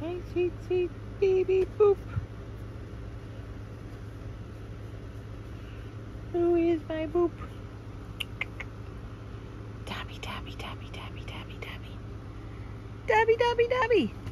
Hey, sweet, sweet baby boop. Who is my boop? Dabby, dabby, dabby, dabby, dabby, dabby. Dabby, dabby, dabby.